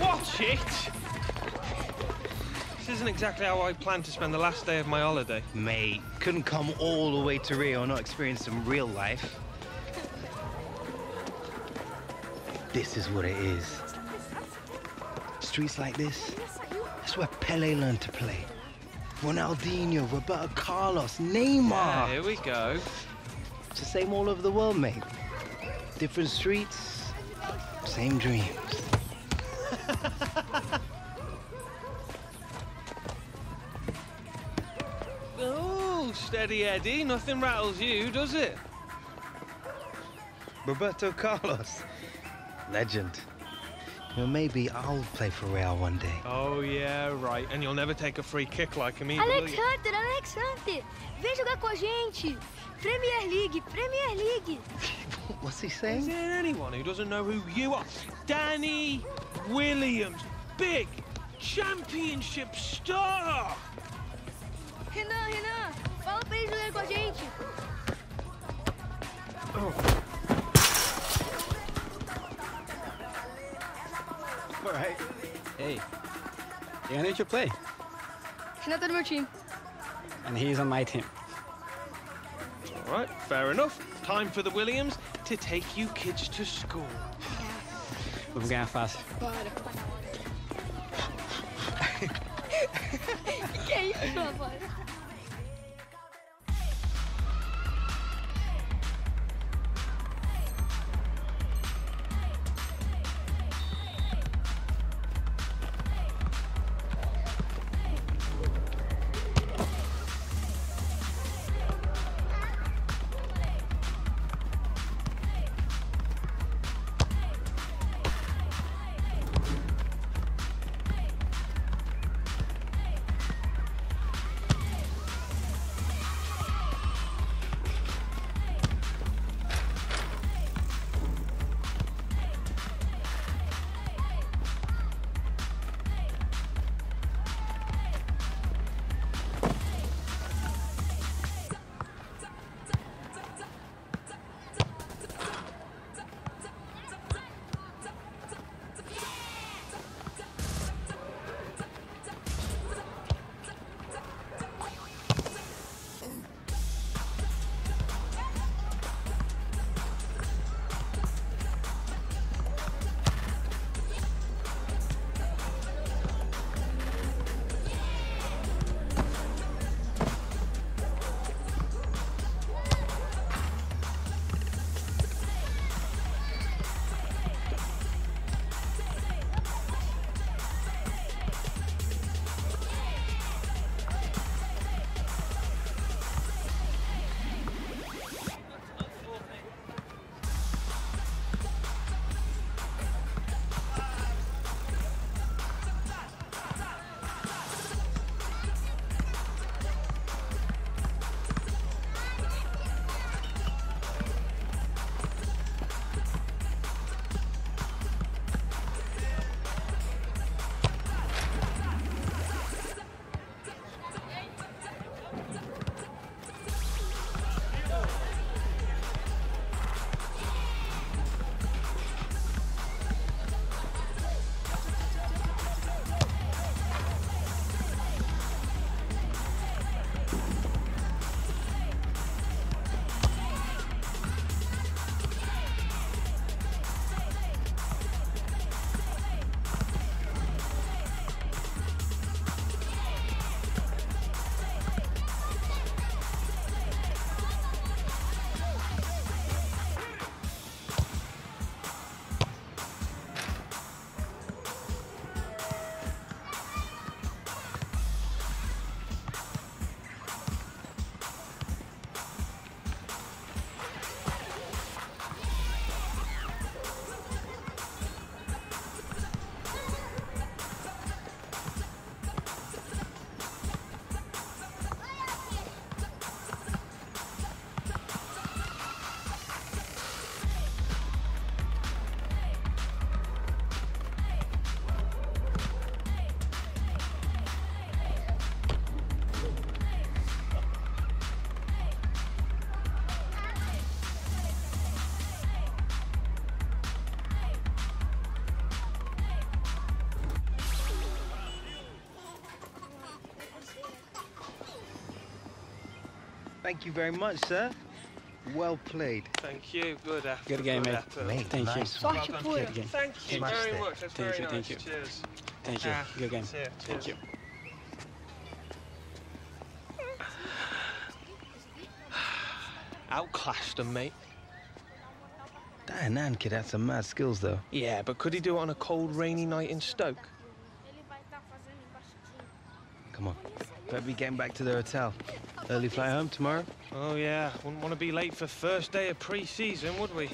Watch it! This isn't exactly how I planned to spend the last day of my holiday. Mate, couldn't come all the way to Rio and not experience some real life. This is what it is. Streets like this, that's where Pele learned to play. Ronaldinho, Roberto Carlos, Neymar. Yeah, here we go. It's the same all over the world, mate. Different streets, same dreams. Oh, steady Eddie. Nothing rattles you, does it? Roberto Carlos, legend. You know, maybe I'll play for Real one day. Oh, yeah, right. And you'll never take a free kick like me. either, will Alex you? Hunter, Alex Hunter, vem jogar com a gente. Premier League, Premier League. What's he saying? Is saying? there anyone who doesn't know who you are? Danny Williams, big championship star. Renan, Renan, fala pra ele jogar com a gente. All Hey, you need to play, Renan tá no meu time. and he's on my team. All right, fair enough. Time for the Williams to take you kids to school. Vamos ganhar fácil. Bora. que é isso, rapaz? Thank you very much, sir. Well played. Thank you. Good effort. Good game, mate. effort. Mate, Thank you. nice one. Sorte Well pura. Good game. Thank you Smashed very it. much. That's Thank very you, thank you. Cheers. Thank you. Ah, Good game. see ya, Thank you. Outclassed him, mate. That Nan kid had some mad skills, though. Yeah, but could he do it on a cold, rainy night in Stoke? Ele vai estar fazendo embaixadinho. Come on. Better be getting back to the hotel. Early flight home tomorrow? Oh, yeah. Wouldn't want to be late for first day of pre-season, would we?